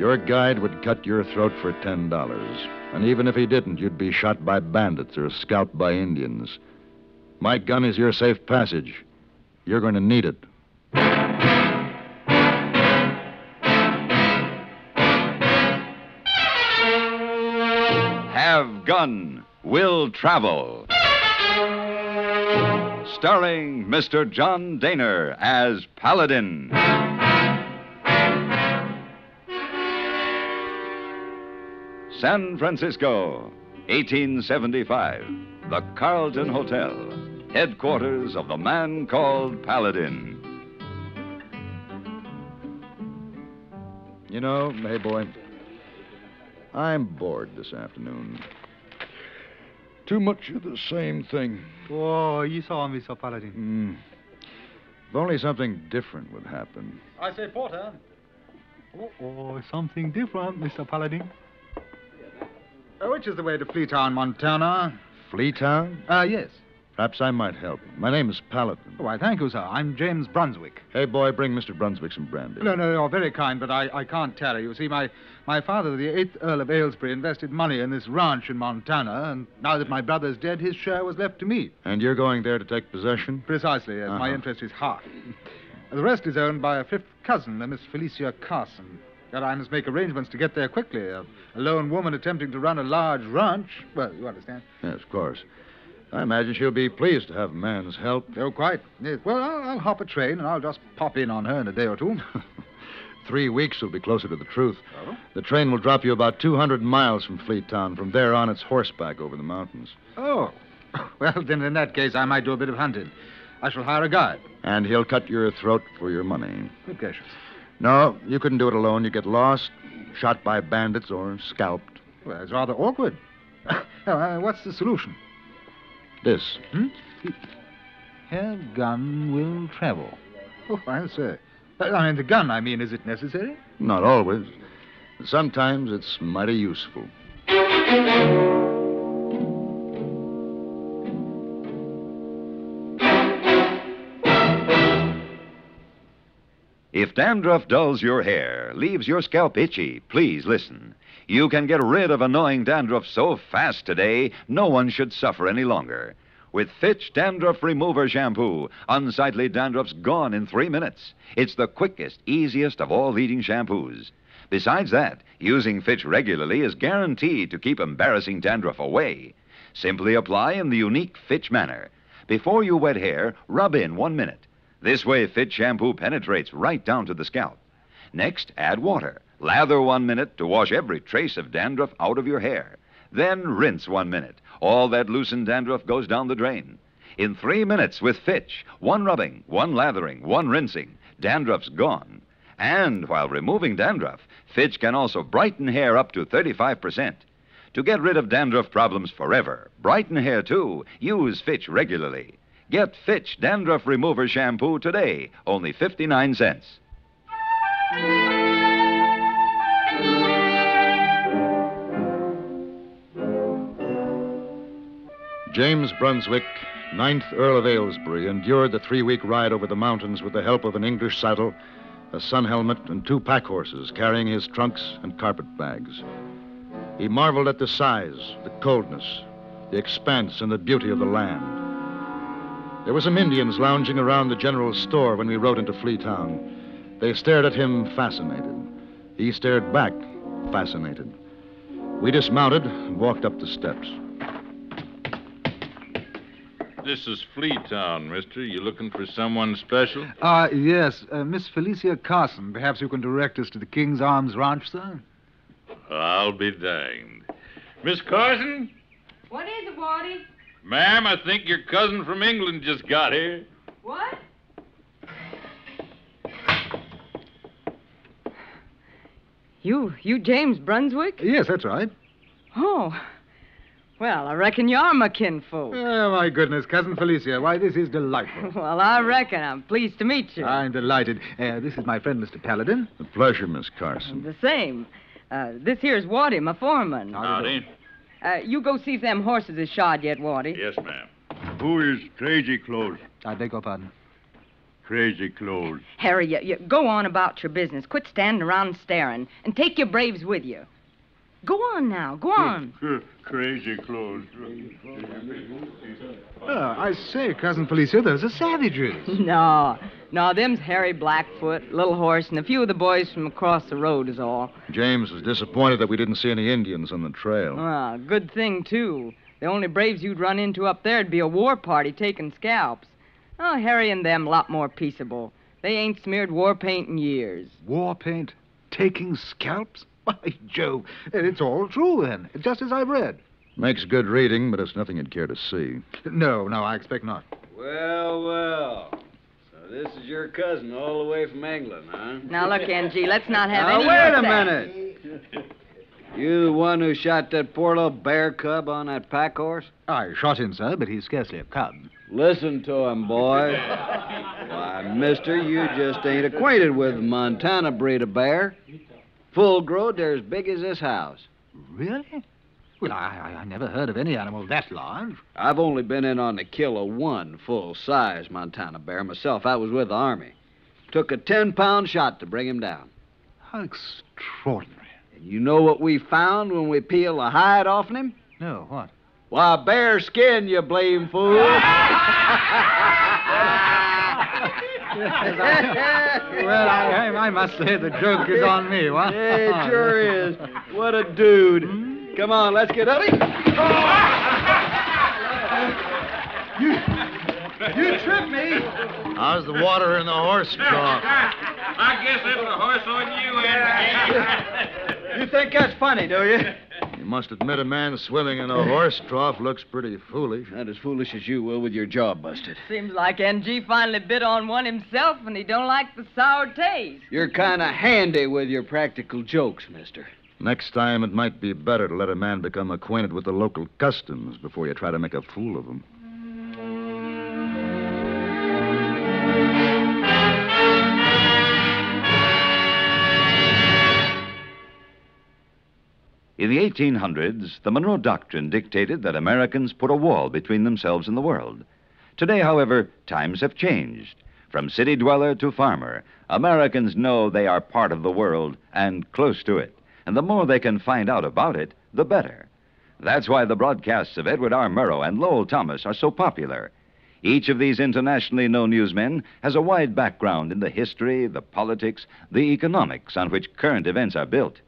Your guide would cut your throat for $10. And even if he didn't, you'd be shot by bandits or scalped by Indians. My gun is your safe passage. You're going to need it. Have Gun Will Travel. Starring Mr. John Dehner as Paladin. San Francisco, 1875. The Carlton Hotel, headquarters of the man called Paladin. You know, hey, boy, I'm bored this afternoon. Too much of the same thing. Oh, you saw Mr. Paladin. Hmm. If only something different would happen. I say, Porter. Oh, oh, something different, Mr. Paladin. Uh, which is the way to Fleetown, Montana? Fleetown? Uh, yes. Perhaps I might help. My name is Paladin. Oh, why, thank you, sir. I'm James Brunswick. Hey, boy, bring Mr. Brunswick some brandy. No, no, you're very kind, but I, I can't tarry. You see, my, my father, the 8th Earl of Aylesbury, invested money in this ranch in Montana, and now that my brother's dead, his share was left to me. And you're going there to take possession? Precisely, yes. My Uh-huh. interest is half. The rest is owned by a fifth cousin, a Miss Felicia Carson. Yet I must make arrangements to get there quickly. A, a lone woman attempting to run a large ranch. Well, you understand. Yes, of course. I imagine she'll be pleased to have a man's help. Oh, quite. Yes. Well, I'll, I'll hop a train and I'll just pop in on her in a day or two. Three weeks will be closer to the truth. Oh? The train will drop you about 200 miles from Fleet Town. From there on, it's horseback over the mountains. Oh. Well, then in that case, I might do a bit of hunting. I shall hire a guide. And he'll cut your throat for your money. Good gracious. No, you couldn't do it alone. You'd get lost, shot by bandits, or scalped. Well, it's rather awkward. uh, what's the solution? This. Have gun will travel. Oh, I say. Uh, I mean, the gun, I mean, is it necessary? Not always. Sometimes it's mighty useful. If dandruff dulls your hair, leaves your scalp itchy, please listen. You can get rid of annoying dandruff so fast today, no one should suffer any longer. With Fitch Dandruff Remover Shampoo, unsightly dandruff's gone in three minutes. It's the quickest, easiest of all leading shampoos. Besides that, using Fitch regularly is guaranteed to keep embarrassing dandruff away. Simply apply in the unique Fitch manner. Before you wet hair, rub in one minute. This way, Fitch shampoo penetrates right down to the scalp. Next, add water. Lather one minute to wash every trace of dandruff out of your hair. Then rinse one minute. All that loosened dandruff goes down the drain. In three minutes with Fitch, one rubbing, one lathering, one rinsing, dandruff's gone. And while removing dandruff, Fitch can also brighten hair up to 35%. To get rid of dandruff problems forever, brighten hair too, use Fitch regularly. Get Fitch Dandruff Remover Shampoo today, only 59 cents. James Brunswick, ninth Earl of Aylesbury, endured the three week ride over the mountains with the help of an English saddle, a sun helmet, and two pack horses carrying his trunks and carpet bags. He marveled at the size, the coldness, the expanse, and the beauty of the land. There were some Indians lounging around the general store when we rode into Fleetown. They stared at him fascinated. He stared back, fascinated. We dismounted and walked up the steps. This is Fleetown, mister. You looking for someone special? Uh, yes, uh, Miss Felicia Carson. Perhaps you can direct us to the King's Arms Ranch, sir? I'll be danged. Miss Carson? What is it, Waddy? Ma'am, I think your cousin from England just got here. What? You, you James Brunswick? Yes, that's right. Oh. Well, I reckon you're my kinfolk. Oh, my goodness, Cousin Felicia. Why, this is delightful. Well, I reckon. I'm pleased to meet you. I'm delighted. Uh, this is my friend, Mr. Paladin. A pleasure, Miss Carson. The same. Uh, this here's Waddy, my foreman. Howdy. Uh, you go see if them horses is shod yet, Waddy. Yes, ma'am. Who is Crazy Clothes? I beg your pardon. crazy clothes. Harry, you, you go on about your business. Quit standing around and staring. And take your braves with you. Go on now. Go on. crazy clothes. Oh, I say, Cousin Felicia, those are savages. no. No, them's Harry Blackfoot, Little Horse, and a few of the boys from across the road is all. James was disappointed that we didn't see any Indians on the trail. Ah, good thing, too. The only braves you'd run into up there'd be a war party taking scalps. Oh, Harry and them lot more peaceable. They ain't smeared war paint in years. War paint? Taking scalps? By Jove, it's all true then, just as I've read. Makes good reading, but it's nothing you'd care to see. No, no, I expect not. Well, well. So this is your cousin all the way from England, huh? Now, look, NG, let's not have Now, any wait more a sex. minute. You the one who shot that poor little bear cub on that pack horse? I shot him, sir, but he's scarcely a cub. Listen to him, boy. Why, mister, you just ain't acquainted with the Montana breed of bear. Full grown, they're as big as this house. Really? Well, I, I, I never heard of any animal that large. I've only been in on the kill of one full-size Montana bear myself. I was with the Army. Took a 10-pound shot to bring him down. How extraordinary. And you know what we found when we peeled the hide off him? No, what? Why, bear skin, you blame fool. well, I, I, I must say the joke is on me, what? It sure is. What a dude. Hmm? Come on, let's get up. You you tripped me. How's the water in the horse trough? I guess it's a horse on you, Andy. You think that's funny, do you? You must admit a man swimming in a horse trough looks pretty foolish. Not as foolish as you will with your jaw busted. Seems like NG finally bit on one himself and he don't like the sour taste. You're kind of handy with your practical jokes, mister. Next time, it might be better to let a man become acquainted with the local customs before you try to make a fool of him. In the 1800s, the Monroe Doctrine dictated that Americans put a wall between themselves and the world. Today, however, times have changed. From city dweller to farmer, Americans know they are part of the world and close to it. And the more they can find out about it, the better. That's why the broadcasts of Edward R. Murrow and Lowell Thomas are so popular. Each of these internationally known newsmen has a wide background in the history, the politics, the economics on which current events are built.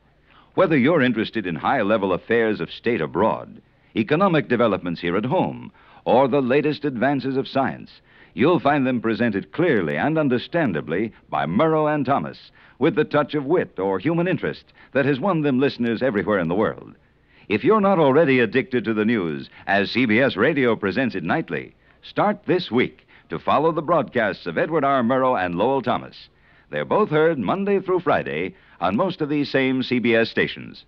Whether you're interested in high level affairs of state abroad, economic developments here at home, or the latest advances of science, you'll find them presented clearly and understandably by Murrow and Thomas, with the touch of wit or human interest that has won them listeners everywhere in the world. If you're not already addicted to the news, as CBS Radio presents it nightly, start this week to follow the broadcasts of Edward R. Murrow and Lowell Thomas. They're both heard Monday through Friday on most of these same CBS stations.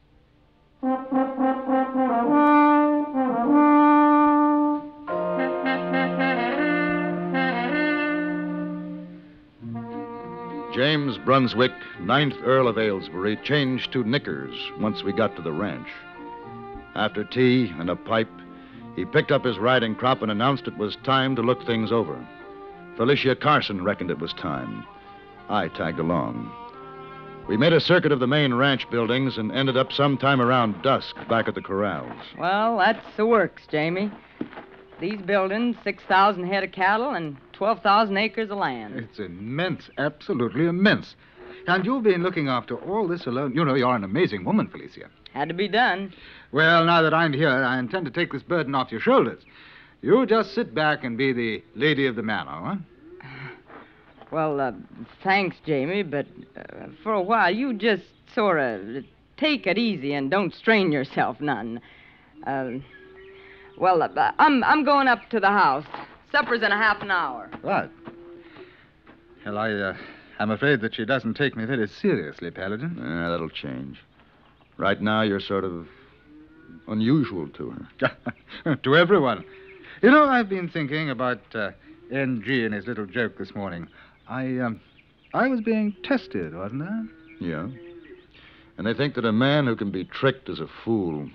James Brunswick, ninth Earl of Aylesbury, changed to knickers once we got to the ranch. After tea and a pipe, he picked up his riding crop and announced it was time to look things over. Felicia Carson reckoned it was time. I tagged along. We made a circuit of the main ranch buildings and ended up sometime around dusk back at the corrals. Well, that's the works, Jamie. These buildings, 6,000 head of cattle and 12,000 acres of land. It's immense, absolutely immense. And you've been looking after all this alone. You know, you're an amazing woman, Felicia. Had to be done. Well, now that I'm here, I intend to take this burden off your shoulders. You just sit back and be the lady of the manor, huh? Well, uh, thanks, Jamie, but uh, for a while you just sort of take it easy and don't strain yourself none. Uh, well, uh, I'm I'm going up to the house. Supper's in a half an hour. Right. Well, I, uh, I'm afraid that she doesn't take me very seriously, Paladin. Eh, that'll change. Right now, you're sort of unusual to her. to everyone. You know, I've been thinking about uh, N.G. and his little joke this morning. I, um, I was being tested, wasn't I? Yeah. And they think that a man who can be tricked is a fool.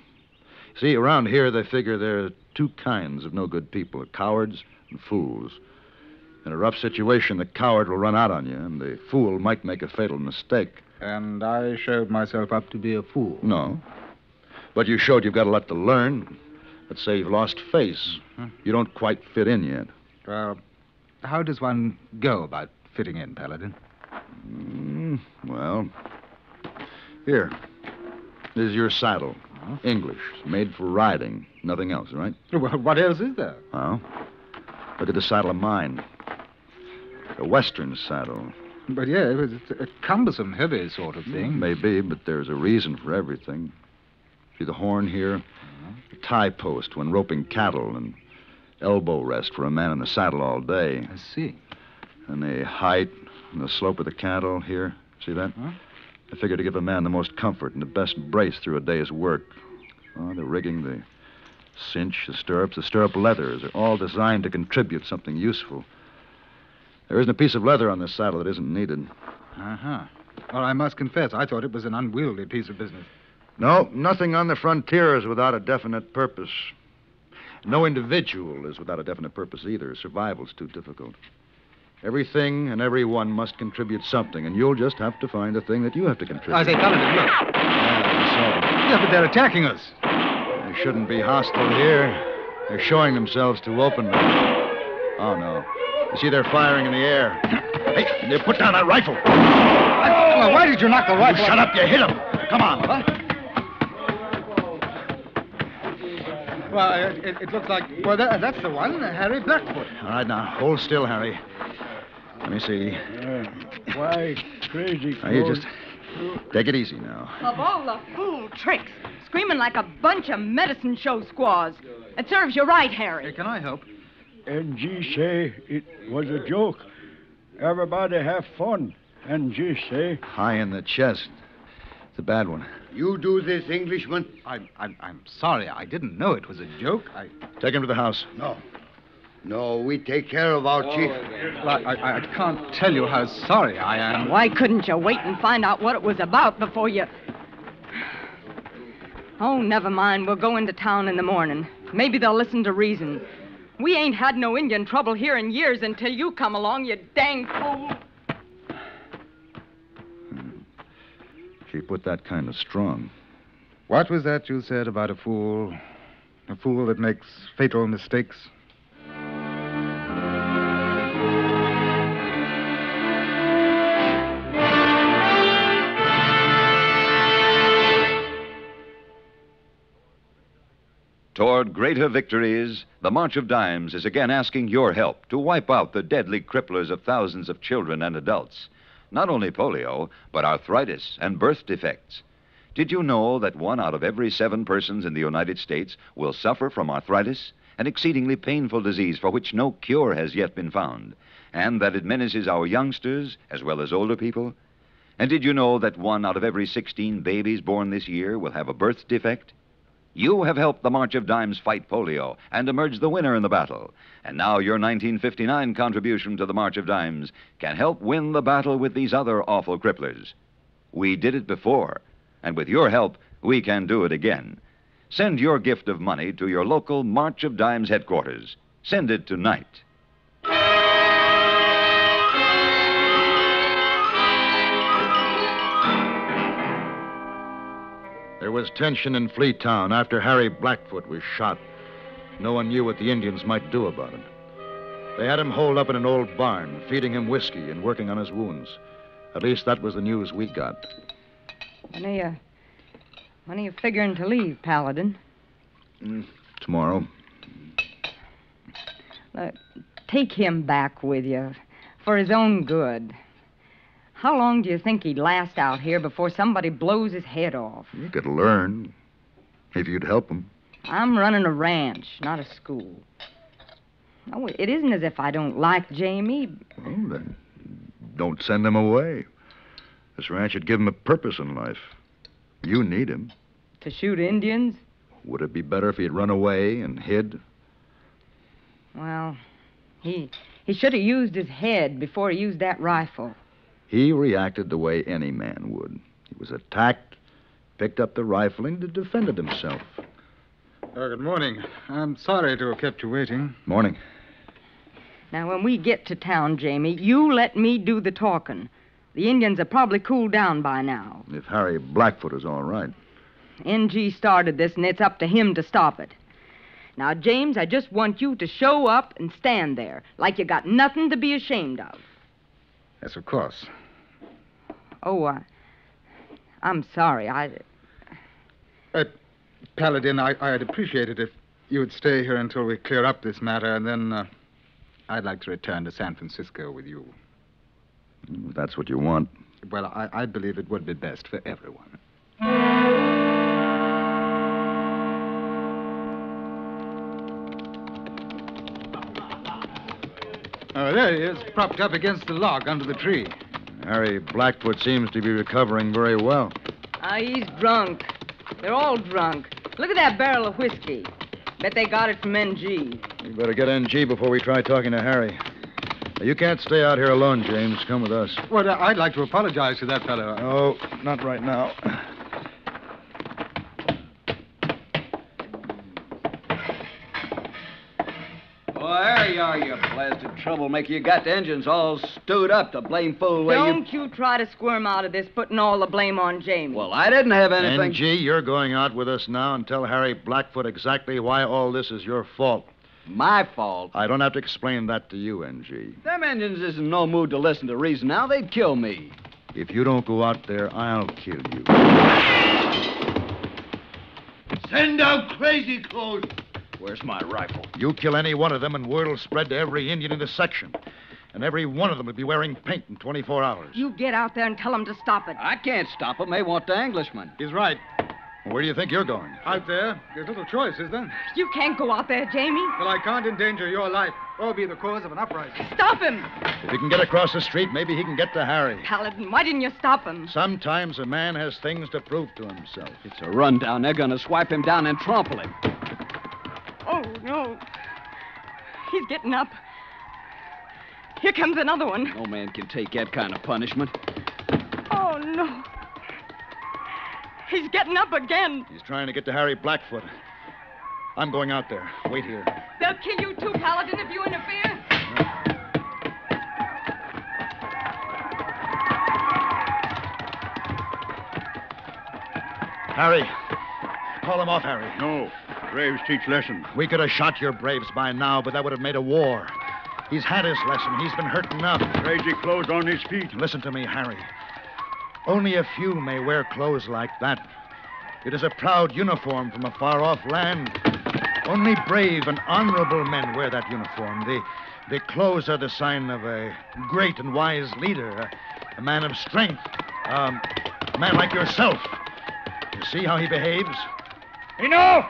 See, around here they figure there are two kinds of no good people cowards and fools. In a rough situation, the coward will run out on you, and the fool might make a fatal mistake. And I showed myself up to be a fool. No. But you showed you've got a lot to learn. Let's say you've lost face. You don't quite fit in yet. Well, how does one go about fitting in, Paladin? Mm, well, here. This is your saddle. English. Made for riding. Nothing else, right? Well, what else is there? Well, look at the saddle of mine. A western saddle. But yeah, it was a cumbersome, heavy sort of thing. Maybe, but there's a reason for everything. See the horn here? Uh-huh. A tie post when roping cattle, and elbow rest for a man in the saddle all day. I see. And the height and the slope of the cantle here. See that? Huh? I figured to give a man the most comfort and the best brace through a day's work. Oh, the rigging, the cinch, the stirrups, the stirrup leathers are all designed to contribute something useful. There isn't a piece of leather on this saddle that isn't needed. Uh-huh. Well, I must confess, I thought it was an unwieldy piece of business. No, nothing on the frontier is without a definite purpose. No individual is without a definite purpose either. Survival's too difficult. Everything and everyone must contribute something, and you'll just have to find the thing that you have to contribute. I say, Paladin, look. Yeah, Yeah, but they're attacking us. So. They shouldn't be hostile here. They're showing themselves too openly. Oh, no. You see, they're firing in the air. Hey, they put down that rifle. Well, why did you knock the You rifle? shut up, you hit him. Come on. Well, it, it, it looks like. Well, that, that's the one, Harry Blackfoot. All right, now, hold still, Harry. Let me see. Why, crazy Now, you just take it easy now. Of all the fool tricks, screaming like a bunch of medicine show squaws. It serves you right, Hey, Harry. can I help? NG say it was a joke. Everybody have fun. NG say High in the chest. It's a bad one. You do this, Englishman? I'm, I'm, I'm sorry. I didn't know it was a joke. I, Take him to the house. No. No, we take care of our chief. well, I, I, I can't tell you how sorry I am. Why couldn't you wait and find out what it was about before you. Oh, never mind. We'll go into town in the morning. Maybe they'll listen to reason. We ain't had no Indian trouble here in years until you come along, you dang fool. She put that kind of strong. What was that you said about a fool? A fool that makes fatal mistakes? Toward greater victories, the March of Dimes is again asking your help to wipe out the deadly cripplers of thousands of children and adults. Not only polio, but arthritis and birth defects. Did you know that one out of every seven persons in the United States will suffer from arthritis, an exceedingly painful disease for which no cure has yet been found, and that it menaces our youngsters as well as older people? And did you know that one out of every 16 babies born this year will have a birth defect? You have helped the March of Dimes fight polio and emerge the winner in the battle. And now your 1959 contribution to the March of Dimes can help win the battle with these other awful cripplers. We did it before, and with your help, we can do it again. Send your gift of money to your local March of Dimes headquarters. Send it tonight. There was tension in Fleet Town after Harry Blackfoot was shot. No one knew what the Indians might do about it. They had him holed up in an old barn, feeding him whiskey and working on his wounds. At least that was the news we got. When are you. When are you figuring to leave, Paladin? Tomorrow. Uh, take him back with you for his own good. How long do you think he'd last out here before somebody blows his head off? You could learn if you'd help him. I'm running a ranch, not a school. Oh, it isn't as if I don't like Jamie. Well, then, don't send him away. This ranch would give him a purpose in life. You need him. To shoot Indians? Would it be better if he'd run away and hid? Well, he he should have used his head before he used that rifle. He reacted the way any man would. He was attacked, picked up the rifle, and defended himself. Oh, good morning. I'm sorry to have kept you waiting. Morning. Now, when we get to town, Jamie, you let me do the talking. The Indians are probably cooled down by now. If Harry Blackfoot is all right. NG started this, and it's up to him to stop it. Now, James, I just want you to show up and stand there like you got nothing to be ashamed of. Yes, of course. Oh, uh, I'm sorry. I. Uh, Paladin, I, I'd appreciate it if you would stay here until we clear up this matter, and then uh, I'd like to return to San Francisco with you. That's what you want. Well, I, I believe it would be best for everyone. Oh, there he is, propped up against the log under the tree. Harry Blackfoot seems to be recovering very well. Ah, he's drunk. They're all drunk. Look at that barrel of whiskey. Bet they got it from NG. You better get NG before we try talking to Harry. You can't stay out here alone, James. Come with us. Well, I'd like to apologize to that fellow. No, not right now. Blasted troublemaker. You got the engines all stewed up, the blame fool way you... Don't you try to squirm out of this, putting all the blame on Jamie. Well, I didn't have anything... NG, you're going out with us now and tell Harry Blackfoot exactly why all this is your fault. My fault. I don't have to explain that to you, NG. Them engines is in no mood to listen to reason now. They'd kill me. If you don't go out there, I'll kill you. Send out crazy clothes. Where's my rifle? You kill any one of them, and word'll spread to every Indian in the section. And every one of them will be wearing paint in 24 hours. You get out there and tell them to stop it. I can't stop them. They want the Englishman. He's right. Where do you think you're going? Out there, there's little choice, is there? You can't go out there, Jamie. Well, I can't endanger your life or be the cause of an uprising. Stop him. If he can get across the street, maybe he can get to Harry. Paladin, why didn't you stop him? Sometimes a man has things to prove to himself. It's a rundown. They're going to swipe him down and trample him. Oh, no. He's getting up. Here comes another one. No man can take that kind of punishment. Oh, no. He's getting up again. He's trying to get to Harry Blackfoot. I'm going out there. Wait here. They'll kill you too, Paladin, if you interfere. Harry. Call him off, Harry. No. Braves teach lesson. We could have shot your braves by now, but that would have made a war. He's had his lesson. He's been hurt enough. Crazy clothes on his feet. Listen to me, Harry. Only a few may wear clothes like that. It is a proud uniform from a far off land. Only brave and honorable men wear that uniform. The, the clothes are the sign of a great and wise leader, a, a man of strength, um, a man like yourself. You see how he behaves? Enough!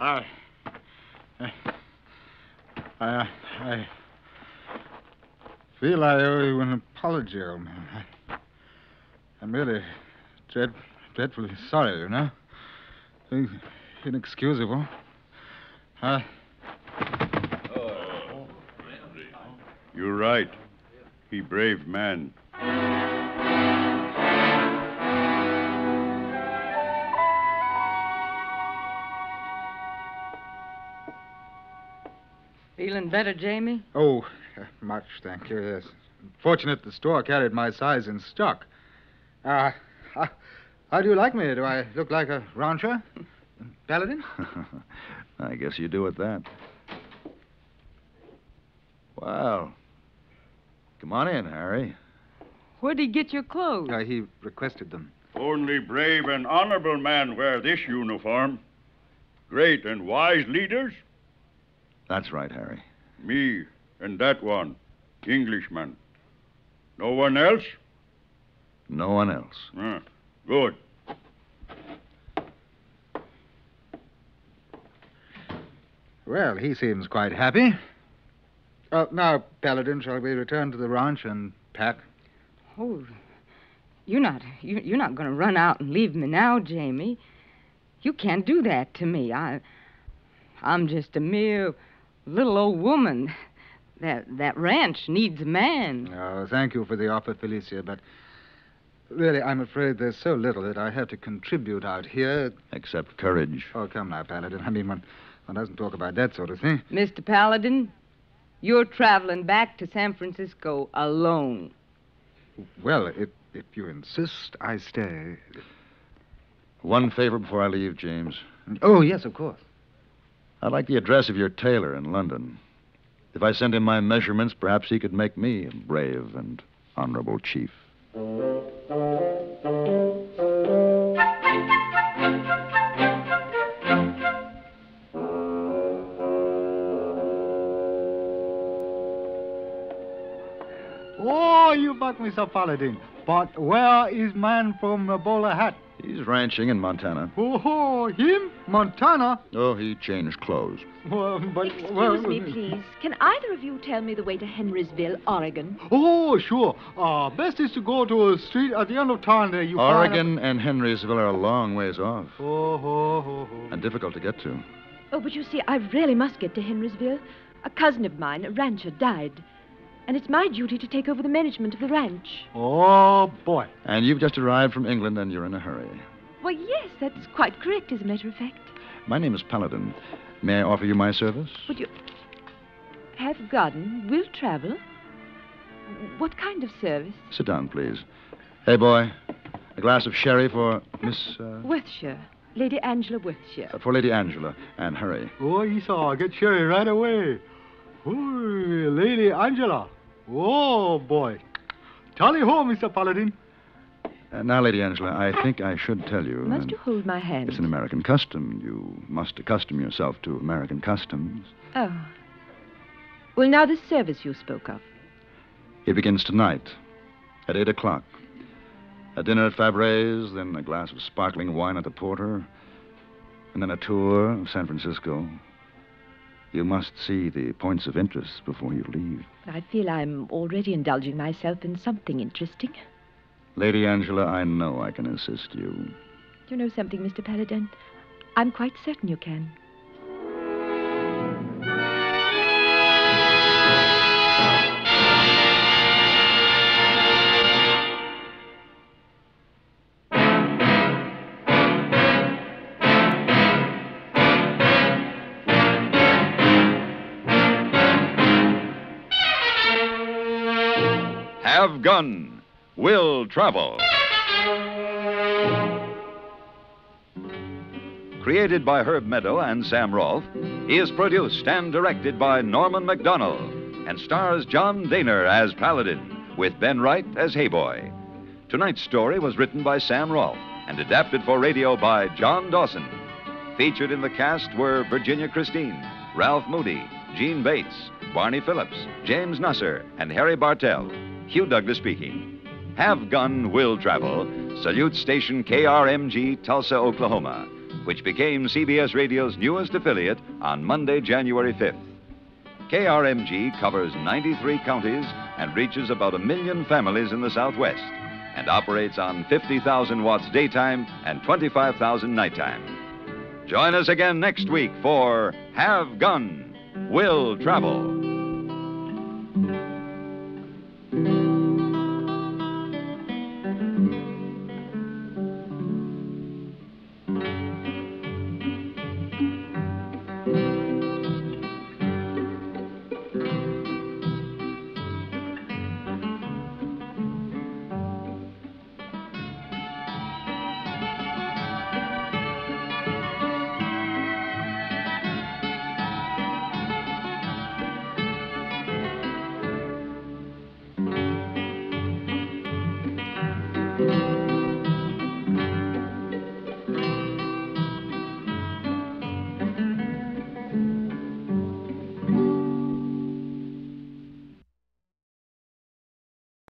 I. I. I. Feel I owe you an apology, old man. I, I'm really dread, dreadfully sorry, you know. In- Inexcusable. I. You're right. He brave man. Feeling better, Jamie? Oh, uh, much, thank you, yes. Fortunate the store carried my size in stock. Uh, how, how do you like me? Do I look like a rancher? Paladin? I guess you do at that. Well, come on in, Harry. Where'd he get your clothes? Uh, he requested them. Only brave and honorable men wear this uniform. Great and wise leaders, That's right, Harry. Me and that one, Englishman. No one else? No one else. Ah, good. Well, he seems quite happy. Uh, now, Paladin, shall we return to the ranch and pack? Oh, you're not you, you're not going to run out and leave me now, Jamie. You can't do that to me. I I'm just a mere little old woman. That that ranch needs a man. Oh, thank you for the offer, Felicia, but Really, I'm afraid there's so little that I have to contribute out here. Except courage. Oh, come now, Paladin. I mean, one, one doesn't talk about that sort of thing. Mr. Paladin, you're traveling back to San Francisco alone. Well, if, if you insist, I stay. One favor before I leave, James. Oh, yes, of course. I'd like the address of your tailor in London. If I send him my measurements, perhaps he could make me a brave and honorable chief. Oh, you buck me, Sir Paladin. But where is man from the bowler hat? He's ranching in Montana. Oh, him? Montana? Oh, he changed clothes. Well, but... Excuse well, me, please. Can either of you tell me the way to Henrysville, Oregon? Oh, sure. Uh, best is to go to a street at the end of town there. You find Oregon and Henrysville are a long ways off Oh, oh, oh, oh. and difficult to get to. Oh, but you see, I really must get to Henrysville. A cousin of mine, a rancher, died. And it's my duty to take over the management of the ranch. Oh, boy. And you've just arrived from England and you're in a hurry. Well, yes, that's quite correct, as a matter of fact. My name is Paladin. May I offer you my service? Would you have garden, will travel? What kind of service? Sit down, please. Hey, boy. A glass of sherry for Miss. Uh, Worthshire. Lady Angela Worthshire. for Lady Angela. And hurry. Oh, Esau, get Sherry right away. Oh, Lady Angela. Oh, boy. Tally ho, Mr. Paladin. Uh, now, Lady Angela, I think I should tell you. Must you hold my hand? It's an American custom. You must accustom yourself to American customs. Oh. Well, now the service you spoke of. It begins tonight at 8 o'clock. A dinner at Fabre's, then a glass of sparkling wine at the Porter, and then a tour of San Francisco. You must see the points of interest before you leave. I feel I'm already indulging myself in something interesting. Lady Angela, I know I can assist you. Do you know something, Mr. Paladin? I'm quite certain you can. Will Travel. Created by Herb Meadow and Sam Rolfe, he is produced and directed by Norman Macdonnell and stars John Dehner as Paladin with Ben Wright as Hayboy. Tonight's story was written by Sam Rolfe and adapted for radio by John Dawson. Featured in the cast were Virginia Christine, Ralph Moody, Jeanne Bates, Barney Phillips, James Nusser, and Harry Bartell. Hugh Douglas speaking. Have Gun Will Travel salutes station KRMG Tulsa, Oklahoma, which became CBS Radio's newest affiliate on Monday, January 5th. KRMG covers 93 counties and reaches about a million families in the Southwest and operates on 50,000 watts daytime and 25,000 nighttime. Join us again next week for Have Gun Will Travel.